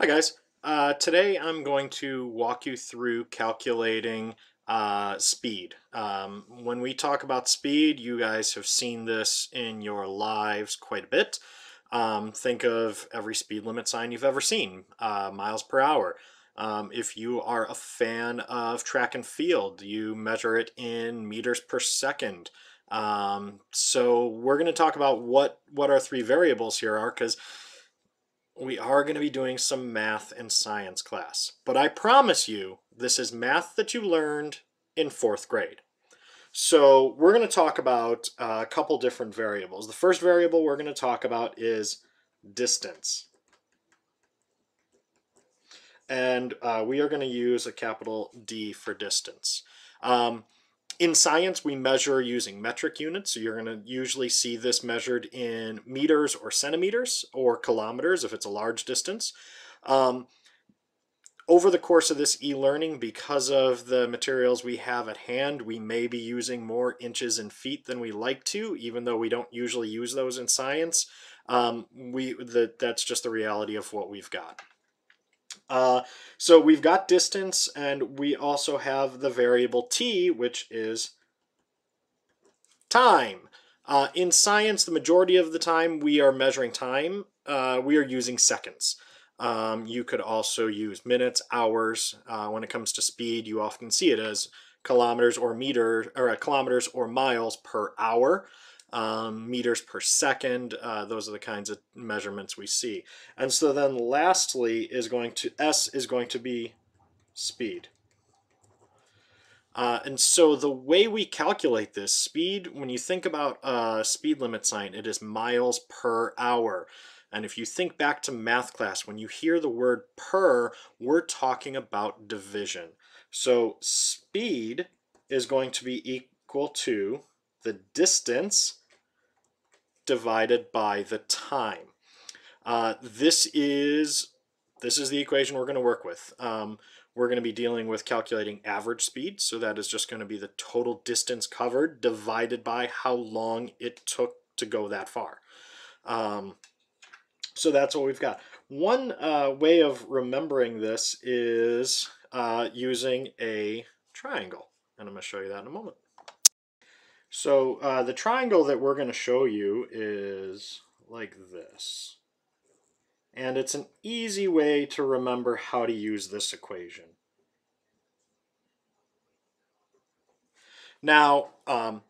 Hi guys. Uh, today I'm going to walk you through calculating uh, speed. Um, when we talk about speed, you guys have seen this in your lives quite a bit. Um, think of every speed limit sign you've ever seen, uh, miles per hour. Um, if you are a fan of track and field, you measure it in meters per second. Um, so we're going to talk about what, what our three variables here are because we are going to be doing some math and science class. But I promise you, this is math that you learned in fourth grade. So we're going to talk about a couple different variables. The first variable we're going to talk about is distance. And uh, we are going to use a capital D for distance. Um, in science, we measure using metric units, so you're going to usually see this measured in meters or centimeters or kilometers if it's a large distance. Um, over the course of this e-learning, because of the materials we have at hand, we may be using more inches and feet than we like to, even though we don't usually use those in science. Um, we the, That's just the reality of what we've got. Uh, so we've got distance and we also have the variable t, which is time. Uh, in science, the majority of the time we are measuring time, uh, we are using seconds. Um, you could also use minutes, hours. Uh, when it comes to speed, you often see it as kilometers or meters, or uh, kilometers or miles per hour um, meters per second. Uh, those are the kinds of measurements we see. And so then lastly is going to, S is going to be speed. Uh, and so the way we calculate this speed, when you think about a speed limit sign, it is miles per hour. And if you think back to math class, when you hear the word per, we're talking about division. So speed is going to be equal to the distance divided by the time. Uh, this is this is the equation we're going to work with. Um, we're going to be dealing with calculating average speed, so that is just going to be the total distance covered divided by how long it took to go that far. Um, so that's what we've got. One uh, way of remembering this is uh, using a triangle, and I'm going to show you that in a moment. So uh, the triangle that we're going to show you is like this. And it's an easy way to remember how to use this equation. Now, um,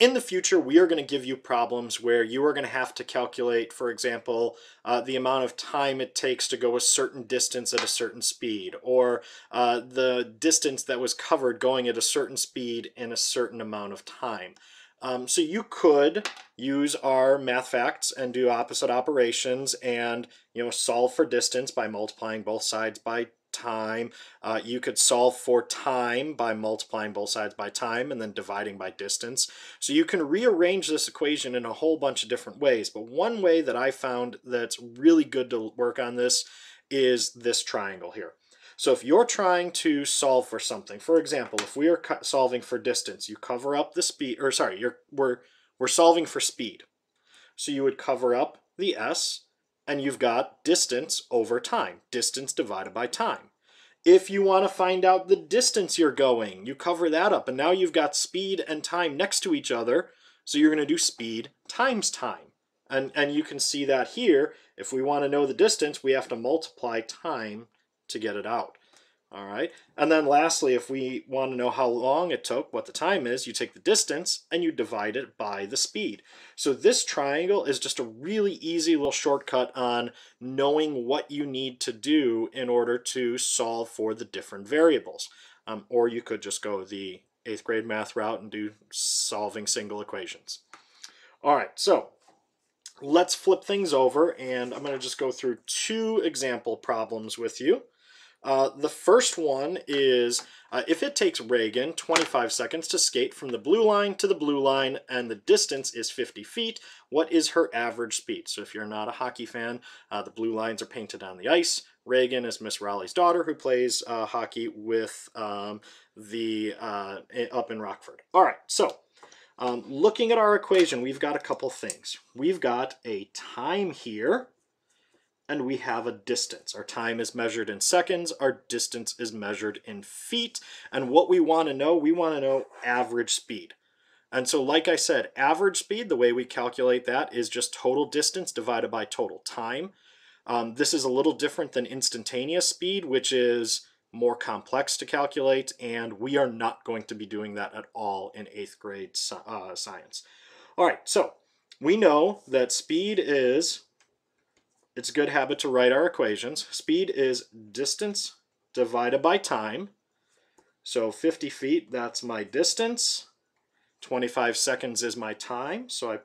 in the future, we are going to give you problems where you are going to have to calculate, for example, uh, the amount of time it takes to go a certain distance at a certain speed, or uh, the distance that was covered going at a certain speed in a certain amount of time. Um, so you could use our math facts and do opposite operations and you know solve for distance by multiplying both sides by time. Uh, you could solve for time by multiplying both sides by time and then dividing by distance. So you can rearrange this equation in a whole bunch of different ways. But one way that I found that's really good to work on this is this triangle here. So if you're trying to solve for something, for example, if we are solving for distance, you cover up the speed, or sorry, you're, we're, we're solving for speed. So you would cover up the s and you've got distance over time, distance divided by time. If you want to find out the distance you're going, you cover that up, and now you've got speed and time next to each other, so you're going to do speed times time. And, and you can see that here, if we want to know the distance, we have to multiply time to get it out. All right. And then lastly, if we want to know how long it took, what the time is, you take the distance and you divide it by the speed. So this triangle is just a really easy little shortcut on knowing what you need to do in order to solve for the different variables. Um, or you could just go the eighth grade math route and do solving single equations. All right, so let's flip things over and I'm going to just go through two example problems with you. Uh, the first one is uh, if it takes Reagan 25 seconds to skate from the blue line to the blue line and the distance is 50 feet, what is her average speed? So if you're not a hockey fan, uh, the blue lines are painted on the ice. Reagan is Miss Raleigh's daughter who plays uh, hockey with um, the uh, up in Rockford. All right, so um, looking at our equation, we've got a couple things. We've got a time here and we have a distance. Our time is measured in seconds, our distance is measured in feet, and what we want to know, we want to know average speed. And so like I said, average speed, the way we calculate that is just total distance divided by total time. Um, this is a little different than instantaneous speed, which is more complex to calculate, and we are not going to be doing that at all in eighth grade uh, science. All right, so we know that speed is it's a good habit to write our equations. Speed is distance divided by time. So 50 feet, that's my distance. 25 seconds is my time. So I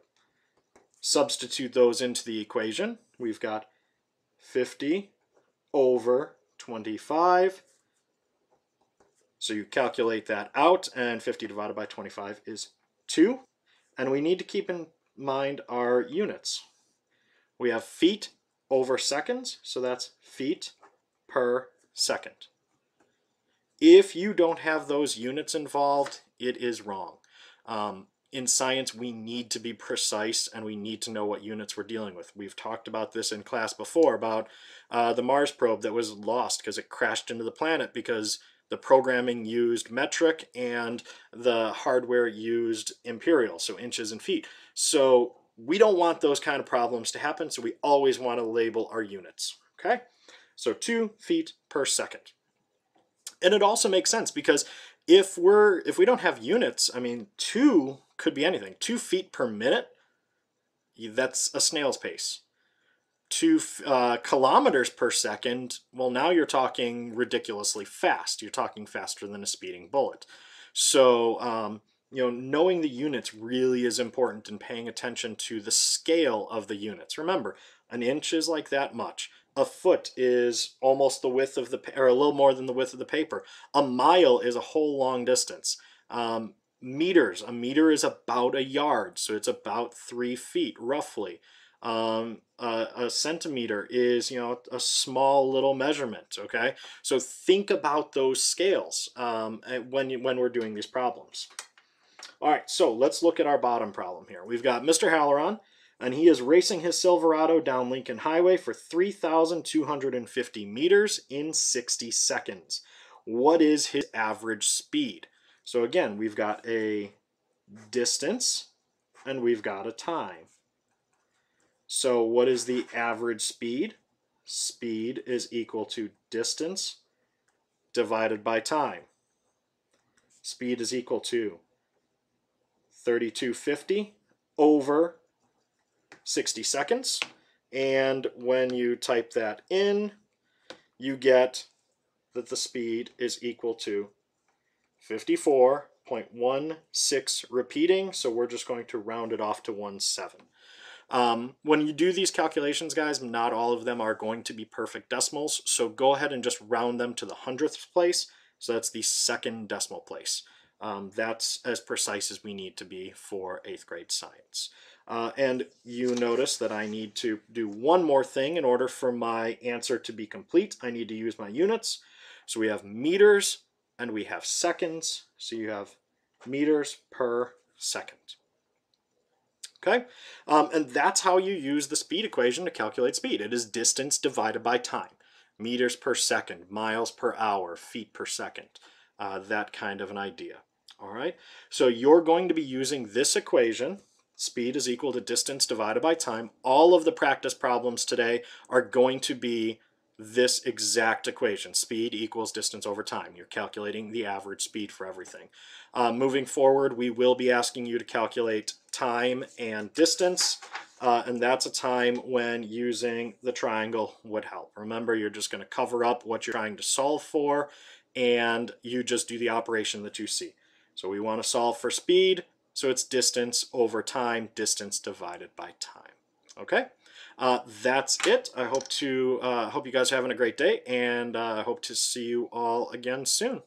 substitute those into the equation. We've got 50 over 25. So you calculate that out, and 50 divided by 25 is 2. And we need to keep in mind our units. We have feet over seconds, so that's feet per second. If you don't have those units involved, it is wrong. Um, in science, we need to be precise and we need to know what units we're dealing with. We've talked about this in class before about uh, the Mars probe that was lost because it crashed into the planet because the programming used metric and the hardware used imperial, so inches and feet. So we don't want those kind of problems to happen, so we always want to label our units, okay? So two feet per second. And it also makes sense because if we're if we don't have units, I mean, two could be anything. Two feet per minute, that's a snail's pace. Two uh, kilometers per second, well, now you're talking ridiculously fast. You're talking faster than a speeding bullet. So, um, you know, knowing the units really is important and paying attention to the scale of the units. Remember, an inch is like that much. A foot is almost the width of the, or a little more than the width of the paper. A mile is a whole long distance. Um, meters, a meter is about a yard, so it's about three feet roughly. Um, a, a, centimeter is, you know, a small little measurement, okay? So think about those scales um, when, when we're doing these problems. All right, so let's look at our bottom problem here. We've got Mr. Halloran, and he is racing his Silverado down Lincoln Highway for 3,250 meters in 60 seconds. What is his average speed? So again, we've got a distance, and we've got a time. So what is the average speed? Speed is equal to distance divided by time. Speed is equal to 3250 over 60 seconds. And when you type that in, you get that the speed is equal to 54.16 repeating. So we're just going to round it off to 17. Um, when you do these calculations, guys, not all of them are going to be perfect decimals. So go ahead and just round them to the hundredth place. So that's the second decimal place. Um, that's as precise as we need to be for eighth grade science. Uh, and you notice that I need to do one more thing in order for my answer to be complete. I need to use my units. So we have meters and we have seconds. So you have meters per second. Okay, um, and that's how you use the speed equation to calculate speed. It is distance divided by time. Meters per second, miles per hour, feet per second uh, that kind of an idea. All right, so you're going to be using this equation, speed is equal to distance divided by time. All of the practice problems today are going to be this exact equation, speed equals distance over time. You're calculating the average speed for everything. Uh, moving forward, we will be asking you to calculate time and distance, uh, and that's a time when using the triangle would help. Remember, you're just going to cover up what you're trying to solve for, and you just do the operation that you see. So we want to solve for speed, so it's distance over time, distance divided by time. Okay, uh, that's it. I hope to uh, hope you guys are having a great day, and I uh, hope to see you all again soon.